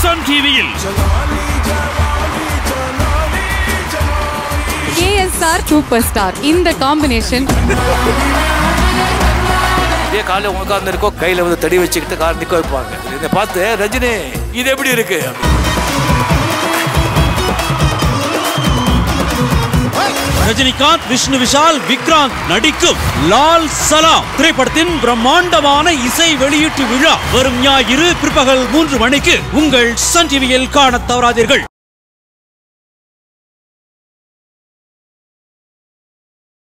Sun டிவியில் KSR super star இந்த combination இதே காலையில் உட்கார்ந்து இருக்கோ கையில வந்து தடி வச்சுக்கிட்டு கார் நிக்க வைப்பாங்க. இதை பார்த்து ரஜினி இது எப்படி இருக்கு? ரஜினிகாந்த் விஷ்ணு விஷால் விக்ராந்த் நடிக்கும் லால் சலாம் திரைப்படத்தின் பிரம்மாண்டமான இசை வெளியீட்டு விழா வரும் ஞாயிறு பிற்பகல் மூன்று மணிக்கு உங்கள் சன் டிவியில் காணத் தவறாதீர்கள்.